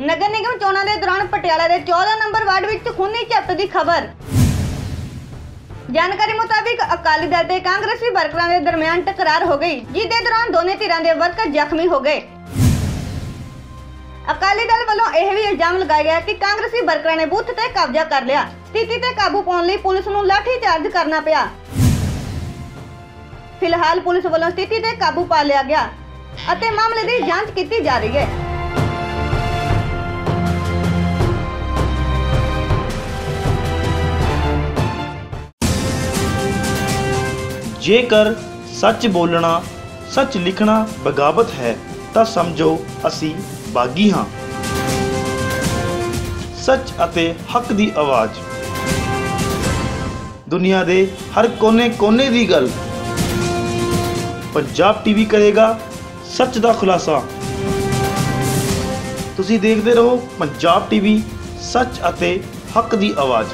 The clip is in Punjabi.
ਨਗਰ ਨਿਗਮ ਚੋਣਾਂ ਦੇ ਦੌਰਾਨ ਪਟਿਆਲਾ ਦੇ 14 ਨੰਬਰ ਵਾਰਡ ਵਿੱਚ ਖੂਨੀ ਝਪਟ ਦੀ ਖਬਰ। ਜਾਣਕਾਰੀ ਮੁਤਾਬਿਕ ਅਕਾਲੀ ਦਲ ਤੇ ਕਾਂਗਰਸੀ ਵਰਕਰਾਂ ਦੇ ਦਰਮਿਆਨ ਟਕਰਾਰ ਹੋ ਗਈ ਜਿਸ ਦੇ ਦੌਰਾਨ ਦੋਨੇ ਧਿਰਾਂ ਦੇ ਵਰਕਰ ਜ਼ਖਮੀ ਹੋ ਗਏ। ਅਕਾਲੀ ਦਲ ਵੱਲੋਂ ਇਹ ਵੀ ਇਲਜ਼ਾਮ ਲਗਾਇਆ ਗਿਆ ਕਿ ਕਾਂਗਰਸੀ ਵਰਕਰਾਂ ਨੇ ਬੂਥ ਤੇ ਕਬਜ਼ਾ ਕਰ ਲਿਆ। ਸਥਿਤੀ ਤੇ ਕਾਬੂ ਪਾਉਣ ਲਈ ਪੁਲਿਸ ਨੂੰ ਲਾਠੀ ਚਾਰਜ ਕਰਨਾ ਪਿਆ। ਫਿਲਹਾਲ ਪੁਲਿਸ ਵੱਲੋਂ ਸਥਿਤੀ ਤੇ ਕਾਬੂ ਪਾ ਲਿਆ ਗਿਆ ਅਤੇ ਮਾਮਲੇ ਦੀ ਜਾਂਚ ਕੀਤੀ ਜਾ ਰਹੀ ਹੈ। ਜੇਕਰ ਸੱਚ ਬੋਲਣਾ, ਸੱਚ ਲਿਖਣਾ ਬਗਾਵਤ ਹੈ, ਤਾਂ ਸਮਝੋ ਅਸੀਂ ਬਾਗੀ ਹਾਂ। ਸੱਚ ਅਤੇ ਹੱਕ ਦੀ ਆਵਾਜ਼। ਦੁਨੀਆ ਦੇ ਹਰ ਕੋਨੇ-ਕੋਨੇ ਦੀ ਗੱਲ। ਪੰਜਾਬ ਟੀਵੀ ਕਰੇਗਾ ਸੱਚ ਦਾ ਖੁਲਾਸਾ। ਤੁਸੀਂ ਦੇਖਦੇ ਰਹੋ ਪੰਜਾਬ ਟੀਵੀ, ਸੱਚ ਅਤੇ ਹੱਕ ਦੀ ਆਵਾਜ਼।